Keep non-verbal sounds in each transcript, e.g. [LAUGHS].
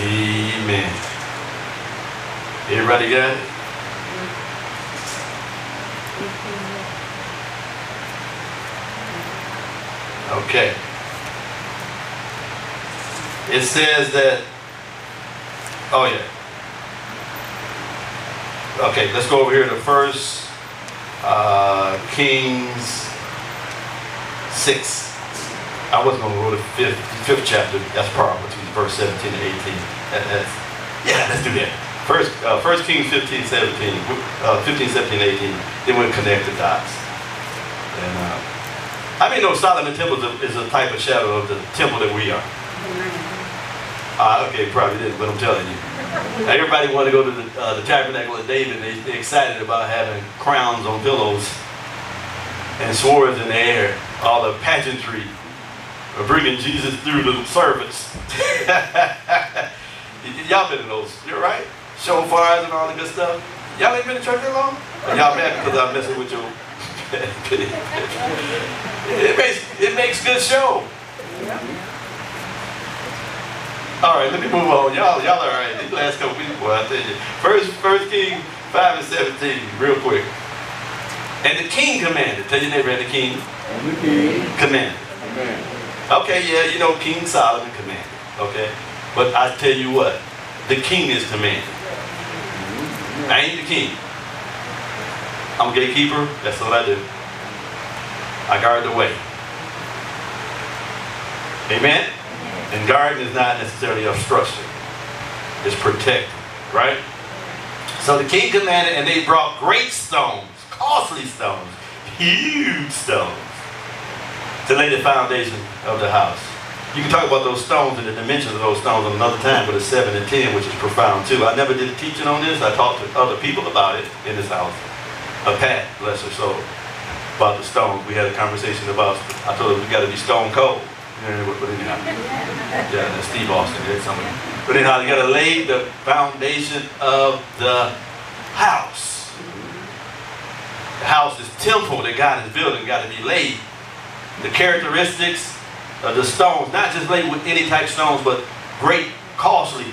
Amen. Everybody got? Okay. It says that, oh yeah. Okay, let's go over here to first uh, Kings 6. I wasn't going to go to fifth, fifth chapter. That's probably between verse 17 and 18. That, that's, yeah, let's do that. First, uh, first Kings 15, 17, uh, 15, 17, 18. Then we'll connect the dots. And uh, I mean, no, Solomon Temple is a, is a type of shadow of the temple that we are. Uh, okay, probably didn't, but I'm telling you. Now, everybody want to go to the, uh, the tabernacle of David. They, they're excited about having crowns on pillows and swords in the air. All the pageantry of bringing Jesus through the service. [LAUGHS] Y'all been in those, you're right. Shofars and all the good stuff. Y'all ain't been to church that long? Y'all mad because I'm messing with you. [LAUGHS] it makes it makes good show. All right, let me move on. Y'all, y'all all right. These last couple weeks, boy, I tell you. First, First King 5 and 17, real quick. And the king commanded. Tell your neighbor, and the king And the king commanded. commanded. Okay, yeah, you know, King Solomon commanded. Okay? But I tell you what, the king is commanded. Mm-hmm. I ain't the king. I'm a gatekeeper. That's what I do. I guard the way. Amen? And guarding is not necessarily obstruction. It's protecting. Right? So the king commanded, and they brought great stones, costly stones, huge stones, to lay the foundation of the house. You can talk about those stones and the dimensions of those stones another time, but it's 7 and 10, which is profound too. I never did a teaching on this. I talked to other people about it in this house. A Pat, bless her soul, about the stones. We had a conversation about, I told her we got to be stone cold. Yeah, but but anyhow, yeah, that's Steve Austin did something. But anyhow, you got to lay the foundation of the house. The house is temple that God is building, got to be laid. The characteristics of the stones, not just laid with any type of stones, but great, costly.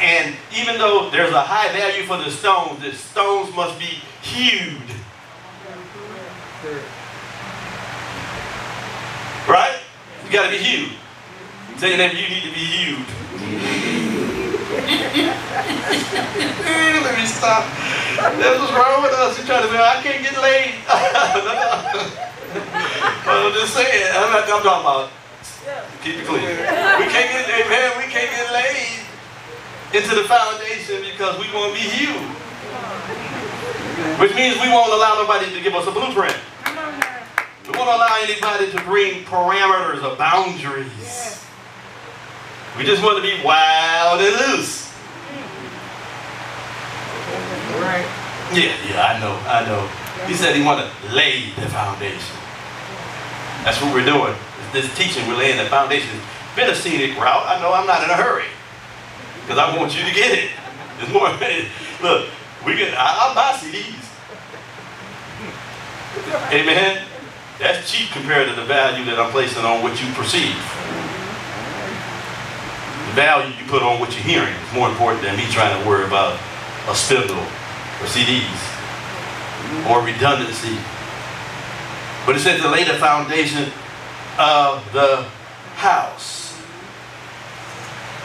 And even though there's a high value for the stones, the stones must be hewed. Right? You got to be hewed. Tell your neighbor, you need to be hewed. [LAUGHS] Let me stop. That's what's wrong with us. You're trying to say, I can't get laid. [LAUGHS] but I'm just saying, I'm, not, I'm talking about, keep it clean. We can't get, amen, we can't get laid into the foundation because we won't be hewed. Which means we won't allow nobody to give us a blueprint. We won't allow anybody to bring parameters or boundaries. We just want to be wild and loose. Right. Yeah, yeah, I know, I know. He said he wanted to lay the foundation. That's what we're doing. This teaching, we're laying the foundation. Been a scenic route. I know I'm not in a hurry. Because I want you to get it. It's more, [LAUGHS] look, we can, I, I'll buy CDs. Amen. That's cheap compared to the value that I'm placing on what you perceive. The value you put on what you're hearing is more important than me trying to worry about a spindle or CDs or redundancy. But it said to lay the foundation of the house.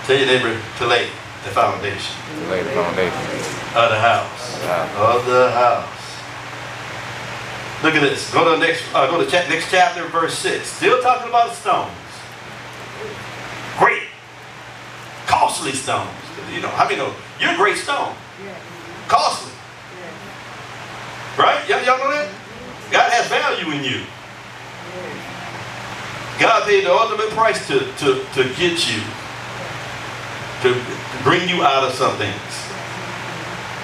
Tell your neighbor to lay the foundation To lay the foundation. of the house. Wow. Of the house. Look at this. Go to the next. Uh, go to cha- next chapter, verse six. Still talking about stones. Great, costly stones. You know, how many know you're a great stone? Costly, right? Y'all, y'all know that? God you. God paid the ultimate price to, to, to get you, to bring you out of some things.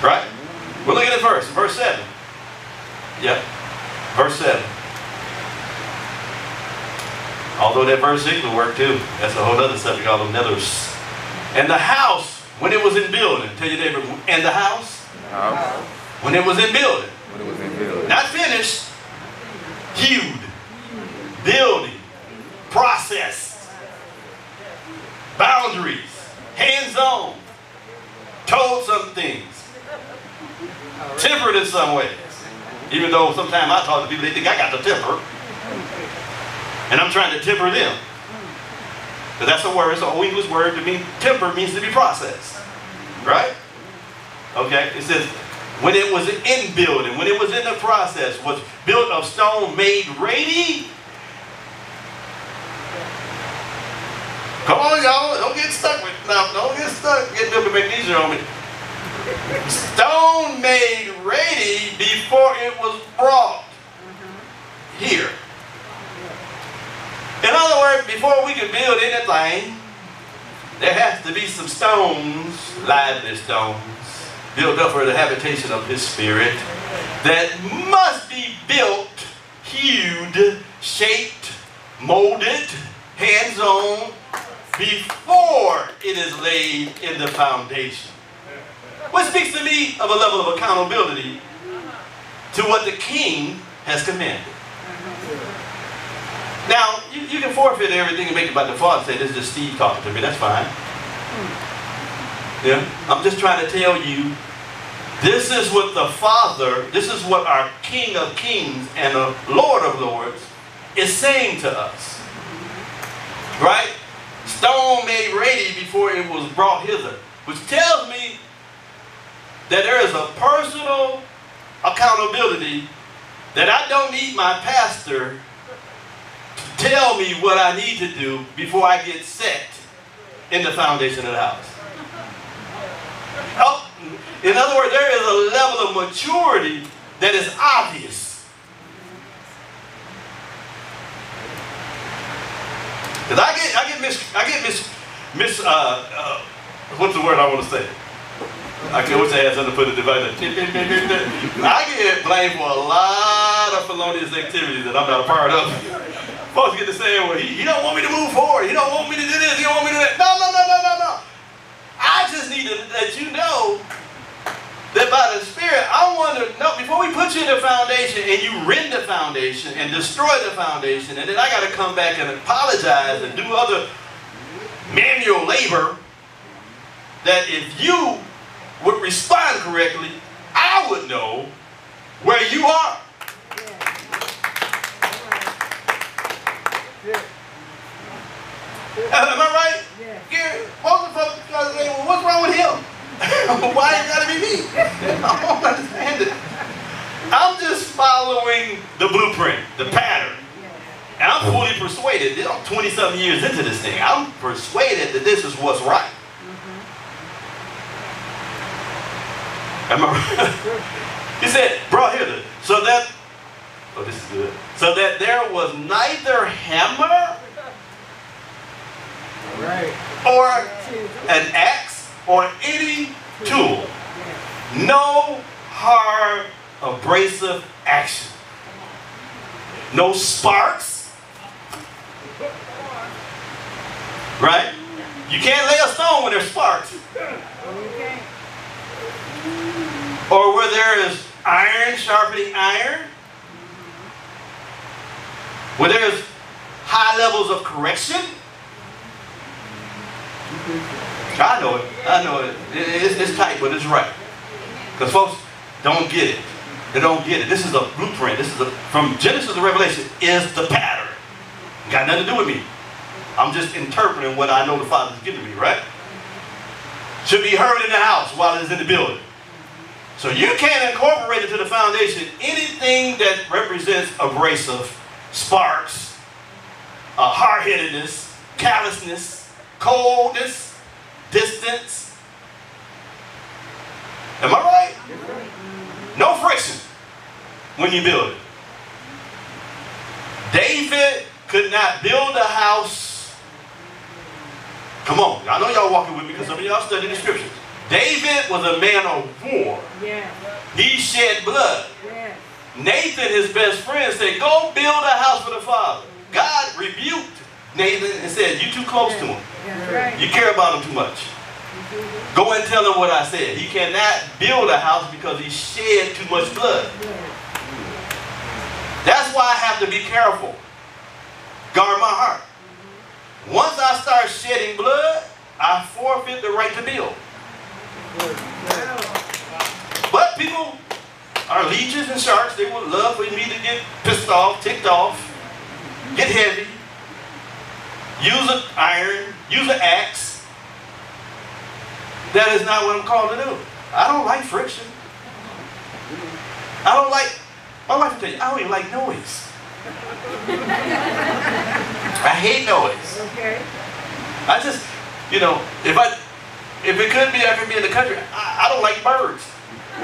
Right? Well, look at this verse, verse 7. Yep. Verse 7. Although that verse 6 will work too. That's a whole other subject, all them nethers. And the house, when it was in building, tell your neighbor, and the house, House. when it was in building, When it was in building. not finished, hewed, building, processed, boundaries, hands on, told some things, tempered in some ways. Even though sometimes I talk to people, they think I got the temper. And I'm trying to temper them. But that's a word, it's an old English word to mean temper means to be processed. Right? Okay, it says when it was in building, when it was in the process, was built of stone made ready. Come on, y'all, don't get stuck with now, don't get stuck getting up and magnesium on me. Stone made ready before it was brought here. In other words, before we could build anything, there has to be some stones, lively stones, built up for the habitation of His Spirit, that must be built, hewed, shaped, molded, hands-on, before it is laid in the foundation. What speaks to me of a level of accountability to what the king has commanded. Now, you, you can forfeit everything and make it by default and say, this is just Steve talking to me. That's fine. Yeah? I'm just trying to tell you, this is what the Father, this is what our King of Kings and the Lord of Lords is saying to us. Right? Stone made ready before it was brought hither. Which tells me that there is a personal accountability that I don't need my pastor to tell me what I need to do before I get set in the foundation of the house. In other words, there is a level of maturity that is obvious. Because I get, I get miss, I get miss, miss, uh, uh, what's the word I want to say? I can always say something put the device. I get blamed for a lot of felonious activities that I'm not a part of. Folks get to saying, well, he, he don't want me to move forward. He don't want me to do this. He don't want me to do that. No, no, no, no, no, no. I just need to let you know that by the I want to know, before we put you in the foundation and you rend the foundation and destroy the foundation, and then I got to come back and apologize and do other manual labor, that if you would respond correctly, I would know where you are. Am I right? Yeah. Gary, most of the folks say, well, what's wrong with him? [LAUGHS] Why it gotta be me? [LAUGHS] I don't understand it. I'm just following the blueprint, the pattern. And I'm fully persuaded, know, 20 something years into this thing, I'm persuaded that this is what's right. Mm-hmm. Am I right? [LAUGHS] he said, brought hither. So that, oh, this is good. So that there was neither hammer Right. or an axe or any tool. No hard abrasive action. No sparks. Right? You can't lay a stone when there's sparks. Or where there is iron sharpening iron. Where there's high levels of correction. I know it. I know it. It- It's, it's tight, but it's right. Because folks don't get it. They don't get it. This is a blueprint. This is a, from Genesis to Revelation is the pattern. Got nothing to do with me. I'm just interpreting what I know the Father's given me, right? Should be heard in the house while it's in the building. So you can't incorporate into the foundation anything that represents abrasive, sparks, uh, hard-headedness, callousness, coldness, distance. Am I right? No friction when you build it. David could not build a house. Come on, I know y'all walking with me because some of y'all study the scriptures. David was a man of war. Yeah. He shed blood. Yeah. Nathan, his best friend, said, Go build a house for the Father. God rebuked Nathan and said, you're too close to him. Right. You care about him too much. Go and tell him what I said. He cannot build a house because he shed too much blood. That's why I have to be careful. Guard my heart. Once I start shedding blood, I forfeit the right to build. But people are leeches and sharks. They would love for me to get pissed off, ticked off, get heavy, use an iron, use an axe. That is not what I'm called to do. I don't like friction. I don't like, my wife will tell you, I don't even like noise. [LAUGHS] I hate noise. Okay. I just, you know, if I, if it could be, I could be in the country. I, I don't like birds. [LAUGHS]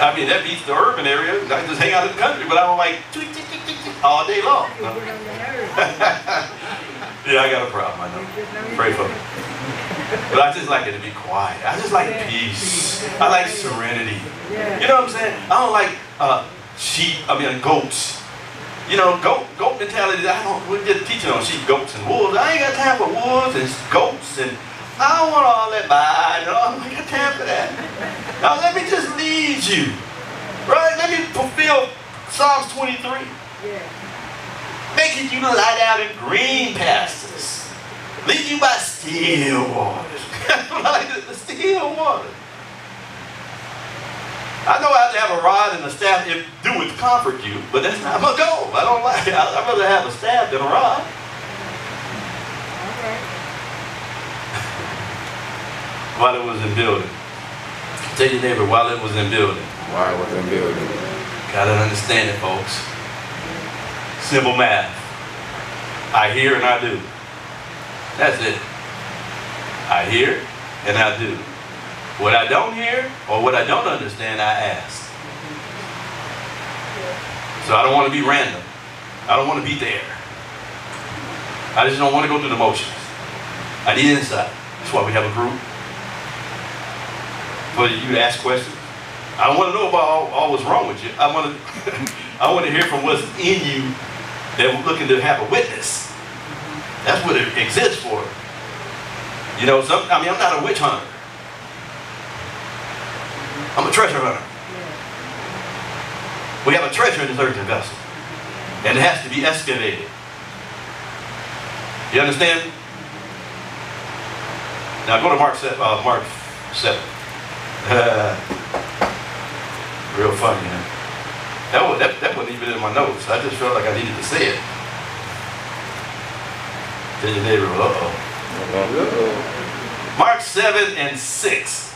I mean, that beats the urban area. I just hang out in the country, but I don't like tweet, tweet, tweet, tweet, all day long. You get on the [LAUGHS] nerves. yeah, I got a problem. I know. Pray for me. But I just like it to be quiet. I just like peace. I like serenity. You know what I'm saying? I don't like uh, sheep. I mean, goats. You know, goat goat mentality. I don't. We're just teaching on sheep, goats, and wolves. I ain't got time for wolves and goats, and I don't want all that bad. No, I ain't got time for that. Now let me just lead you, right? Let me fulfill Psalms 23 Yeah. making you lie down in green pastures, you by still waters. like the, the still water. I know I have to have a rod and a staff if do it to comfort you, but that's not my goal. I don't like it. I- I'd rather have a staff than a rod. Okay. While it was in building. Tell your neighbor while it was in building. While it was in building? Gotta understand it, folks. Simple math. I hear and I do. That's it. I hear and I do. What I don't hear or what I don't understand, I ask. So I don't want to be random. I don't want to be there. I just don't want to go through the motions. I need insight. That's why we have a group. For you to ask questions. I don't want to know about all, all what's wrong with you. I want to, [LAUGHS] I want to hear from what's in you that we're looking to have a witness. That's what it exists for. You know, some, I mean, I'm not a witch hunter. I'm a treasure hunter. We have a treasure in this earthen vessel, and it has to be excavated. You understand? Now go to Mark, se- uh, Mark seven. [LAUGHS] Real funny, huh? That, was, that, that wasn't even in my notes. I just felt like I needed to say it. Tell your neighbor, uh-oh. Mark 7 and 6.